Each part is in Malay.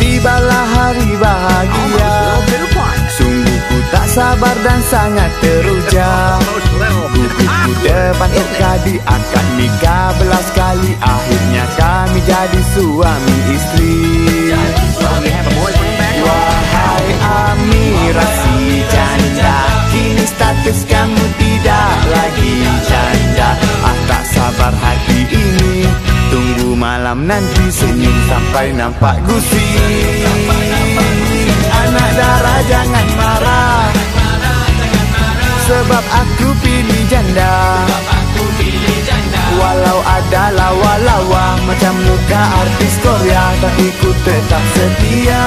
Tibalah hari bahagia. Sungguh ku tak sabar dan sangat teruja. Gugup depan FKD akad nikah? Belas kali Akhirnya kami jadi suami istri nanti senyum sampai nampak gusi. Anak darah jangan marah. Sebab aku pilih janda. Walau ada lawa-lawa Macam muka artis Korea Tapi ku tetap setia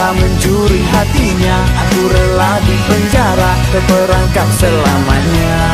Jika mencuri hatinya Aku rela di penjara Terperangkap selamanya